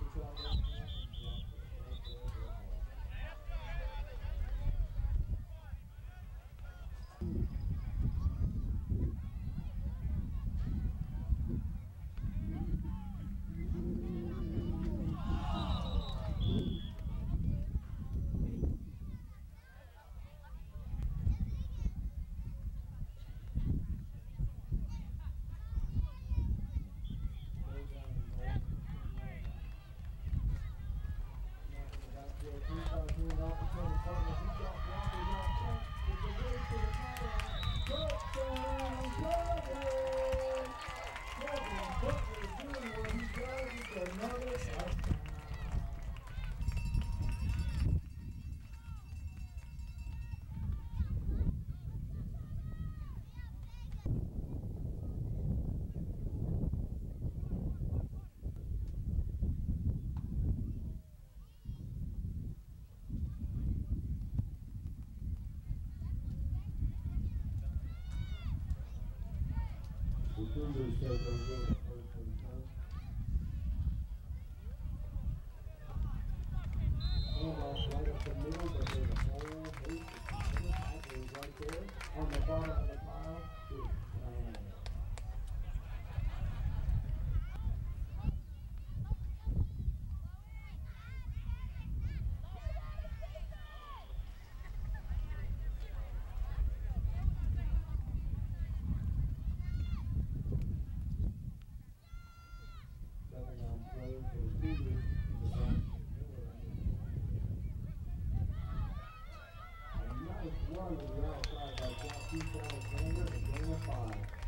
Thank you. Mm-hmm. One is the outside by Jackie Alexander, a game of five.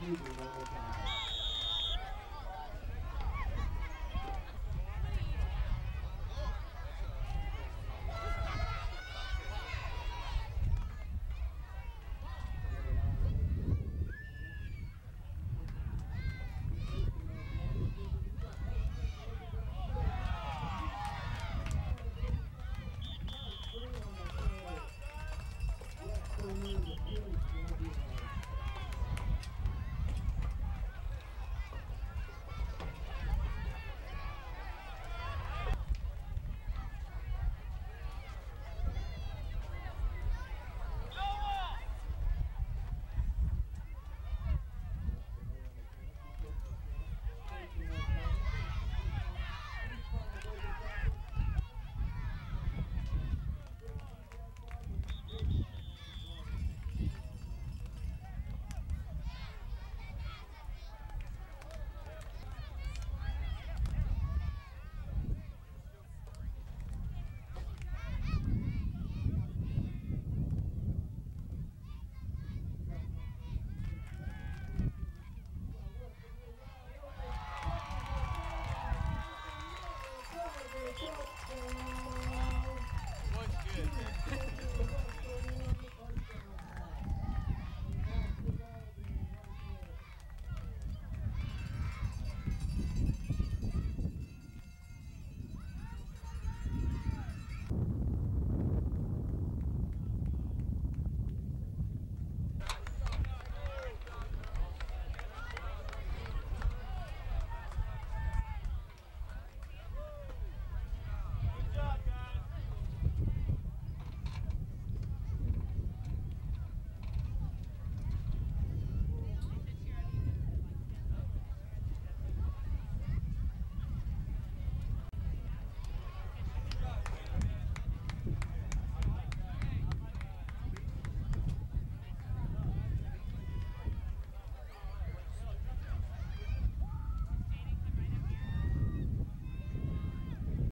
Hebrew one more time.